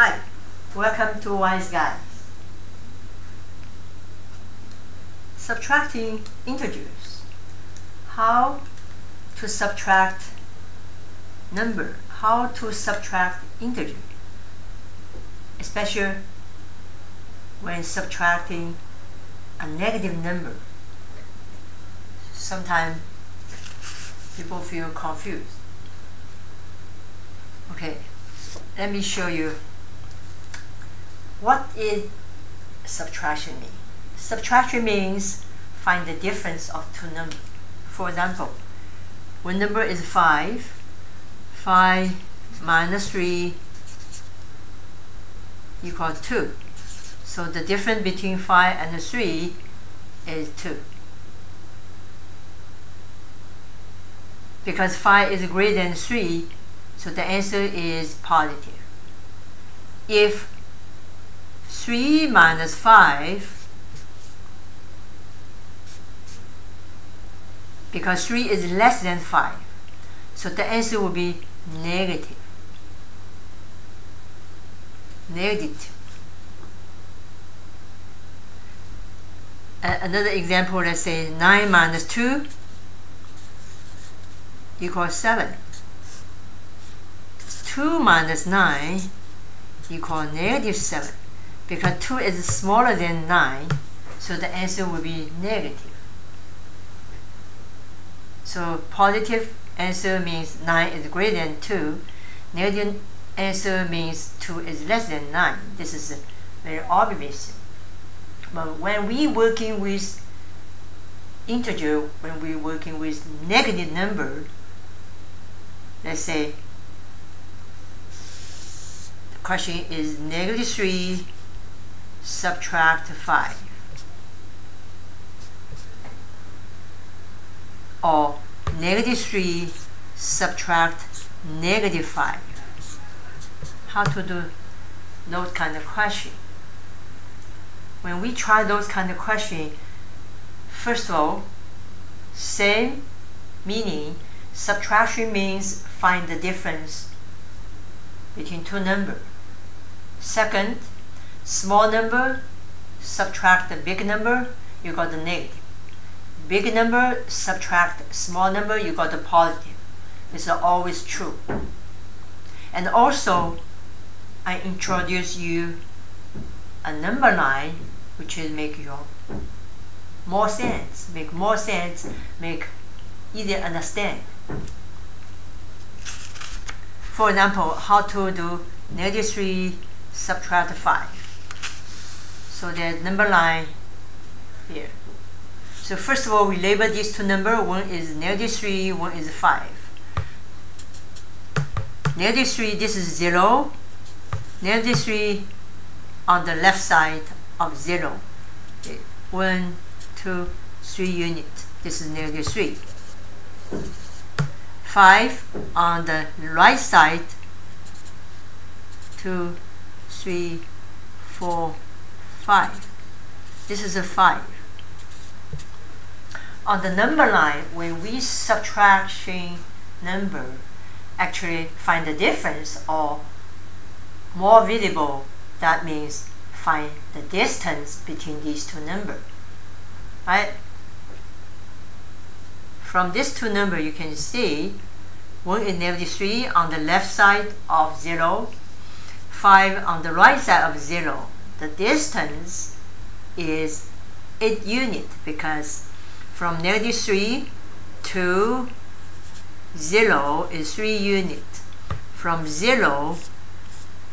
Hi, welcome to Wise Guys. Subtracting integers. How to subtract number. How to subtract integer. Especially when subtracting a negative number. Sometimes people feel confused. Okay, let me show you what is subtraction mean. Subtraction means find the difference of two numbers. For example, when number is 5, 5 minus 3 equals 2. So the difference between 5 and 3 is 2. Because 5 is greater than 3, so the answer is positive. If 3 minus 5, because 3 is less than 5, so the answer will be negative. Negative. Uh, another example, let's say 9 minus 2 equals 7. 2 minus 9 equals negative 7 because 2 is smaller than 9 so the answer will be negative. So positive answer means 9 is greater than 2. Negative answer means 2 is less than 9. This is very obvious. But when we working with integer, when we working with negative number, let's say the question is negative 3 subtract 5 or negative 3 subtract negative 5 how to do those kind of question? When we try those kind of question first of all same meaning subtraction means find the difference between two numbers Second, small number subtract the big number, you got the negative. Big number subtract small number, you got the positive. Is always true. And also, I introduce you a number line which will make your more sense, make more sense, make easier understand. For example, how to do negative 3 subtract 5. So the number line here. So first of all, we label these two numbers. One is negative 3, one is 5. Negative 3, this is 0. Negative 3 on the left side of 0. Okay. 1, 2, 3 units. This is negative 3. 5 on the right side, 2, three, four, five. This is a five. On the number line, when we subtraction number, actually find the difference or more visible, that means find the distance between these two numbers. Right? From these two numbers, you can see one is negative 3 on the left side of 0 5 on the right side of 0, the distance is 8 unit because from negative 3 to 0 is 3 unit. From 0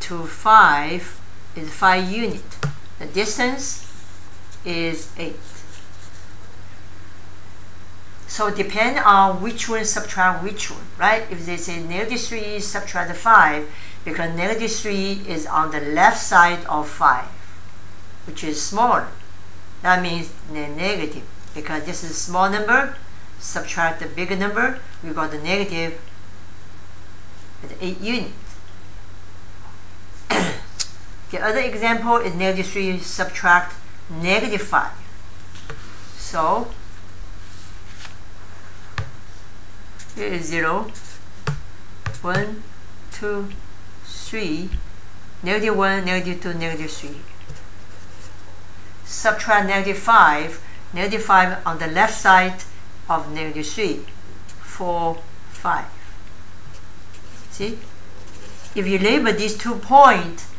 to 5 is 5 unit. The distance is 8. So depend on which one subtract which one, right? If they say negative 3 subtract 5, because negative 3 is on the left side of 5, which is smaller. That means negative, because this is a small number, subtract the bigger number, we got the negative at 8 units. the other example is negative 3 subtract negative 5. So here is 0, 1, 2, 3, negative 1, negative 2, negative 3. Subtract negative 5, negative 5 on the left side of negative 3, 4, 5. See? If you label these two points,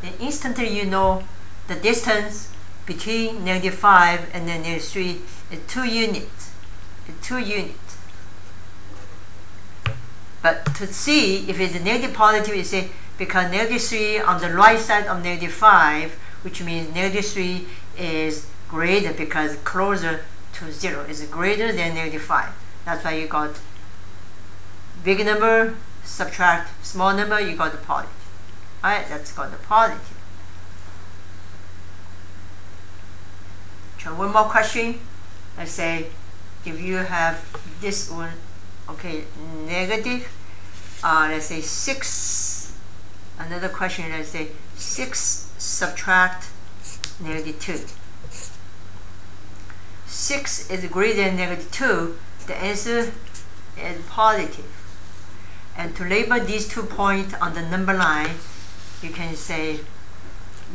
then instantly you know the distance between negative 5 and then negative 3 is 2 units. 2 units. But to see if it's a negative positive, you say because negative 3 on the right side of negative 5, which means negative 3 is greater because closer to 0 is greater than negative 5. That's why you got big number, subtract small number, you got the positive. Alright, that's called the positive. Try one more question. Let's say if you have this one, okay, negative, uh, let's say 6, another question, let's say 6 subtract negative 2. 6 is greater than negative 2, the answer is positive. And to label these two points on the number line, you can say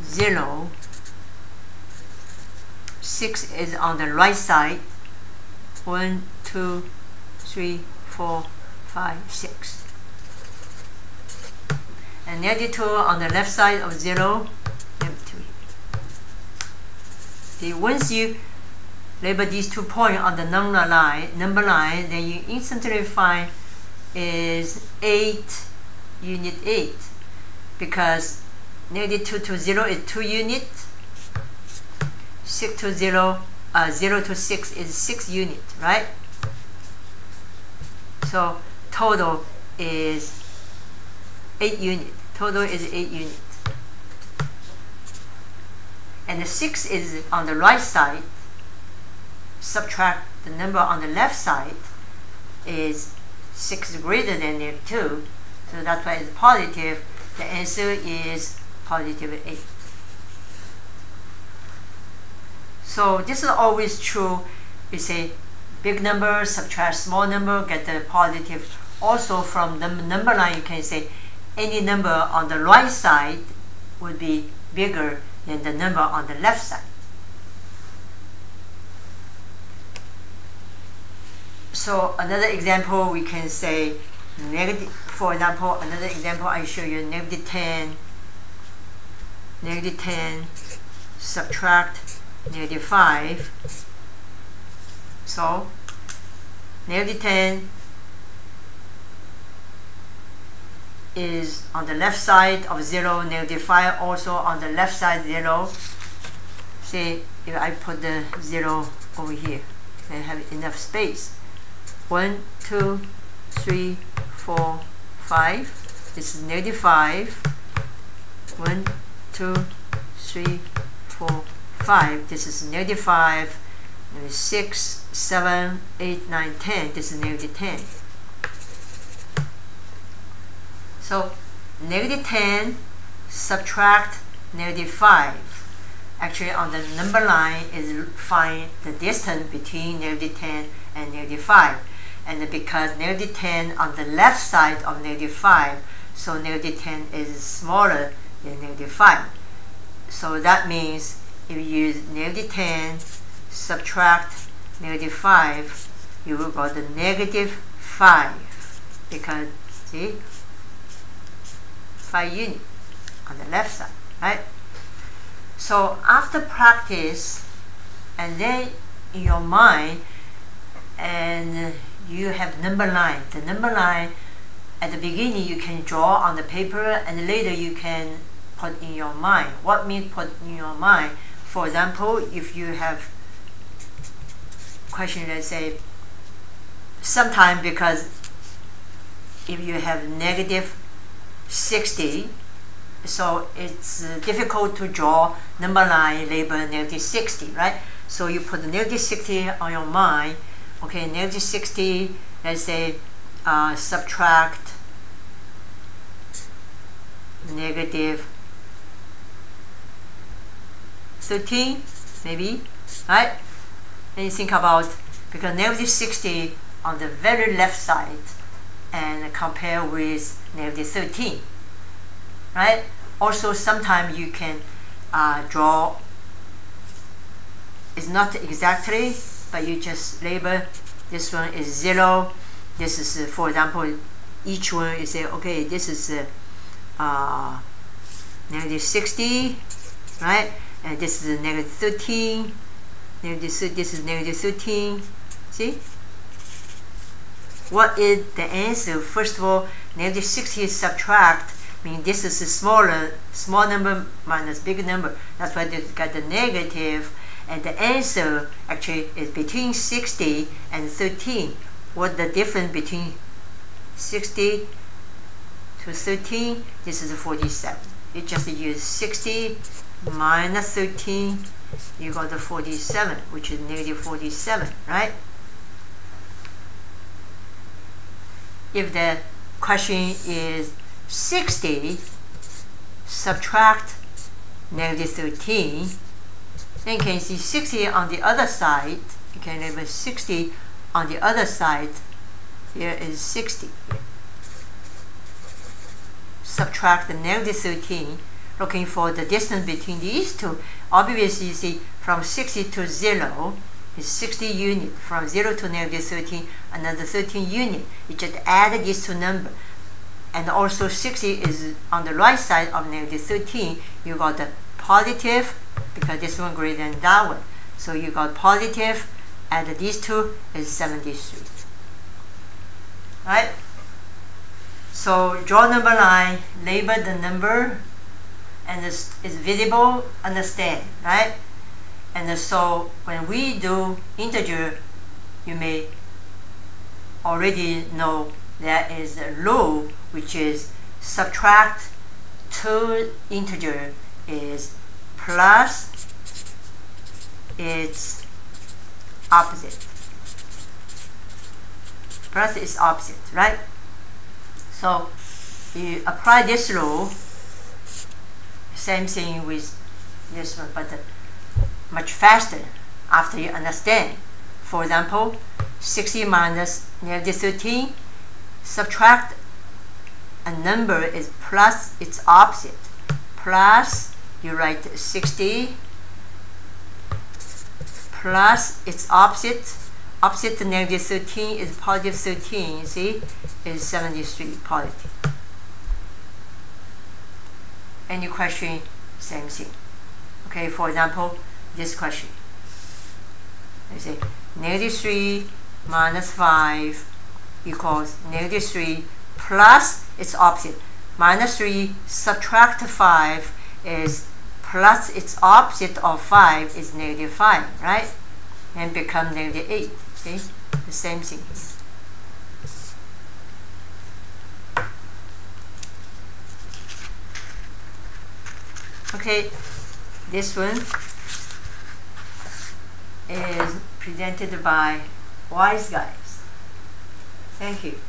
0 6 is on the right side. 1, 2, 3, 4, 5, 6. And negative 2 on the left side of 0, negative 2. once you label these two points on the number line, number line, then you instantly find is 8 unit 8 because negative 2 to 0 is 2 units 6 to 0, uh, 0 to 6 is 6 units, right? So total is 8 units. Total is 8 units. And the 6 is on the right side. Subtract the number on the left side is 6 is greater than negative 2. So that's why it's positive. The answer is positive 8. So this is always true. You say big number subtract small number, get the positive. Also from the number line, you can say any number on the right side would be bigger than the number on the left side. So another example, we can say negative, for example, another example I show you negative 10, negative 10, subtract negative 5. So, negative 10 is on the left side of 0, negative 5 also on the left side 0. See, if I put the 0 over here, I have enough space. 1, 2, 3, 4, 5. This is negative 5. 1, 2, 3, 4, 5, this is negative 5, 6, 7, 8, 9, 10, this is negative 10. So negative 10 subtract negative 5. Actually on the number line is find the distance between negative 10 and negative 5. And because negative 10 on the left side of negative 5, so negative 10 is smaller than negative 5. So that means if you use negative 10 subtract negative 5 you will got the negative 5 because see? 5 unit on the left side right? So after practice and then in your mind and you have number line. The number line at the beginning you can draw on the paper and later you can put in your mind. What means put in your mind? For example, if you have question, let's say, sometime because if you have negative 60, so it's uh, difficult to draw number line label negative 60, right? So you put negative 60 on your mind. Okay, negative 60, let's say, uh, subtract negative 13 maybe right then you think about because negative 60 on the very left side and compare with negative 13 right? Also sometimes you can uh, draw it's not exactly but you just label this one is zero this is uh, for example each one you say okay this is uh, uh, negative 60 right? And this is negative 13 negative, this is negative 13 see? What is the answer? First of all negative 60 subtract mean this is a smaller small number minus big number. That's why they got the negative. negative and the answer actually is between 60 and 13 what the difference between 60 to 13 this is 47 you just use 60 minus 13 you got the 47 which is negative 47 right? If the question is 60 subtract negative 13 then you can see 60 on the other side you can label 60 on the other side here is 60 subtract the negative 13 looking for the distance between these two obviously you see from 60 to 0 is 60 unit. From 0 to negative 13 another 13 unit. You just add these two numbers and also 60 is on the right side of negative 13 you got the positive because this one greater than that one. So you got positive and these two is 73 right? So draw number line label the number and it's, it's visible understand right? And so when we do integer you may already know there is a rule which is subtract two integer is plus its opposite. Plus its opposite right? So you apply this rule same thing with this one but much faster after you understand for example 60 minus negative 13 subtract a number is plus its opposite. Plus, you write 60 plus its opposite. Opposite negative 13 is positive 13, you see, is 73 positive. Any question, same thing. Okay, for example, this question. You say negative 3 minus 5 equals negative 3 plus its opposite. Minus 3 subtract 5 is plus its opposite of 5 is negative 5, right? And become negative 8. See? The same thing. Okay, this one is presented by Wise Guys. Thank you.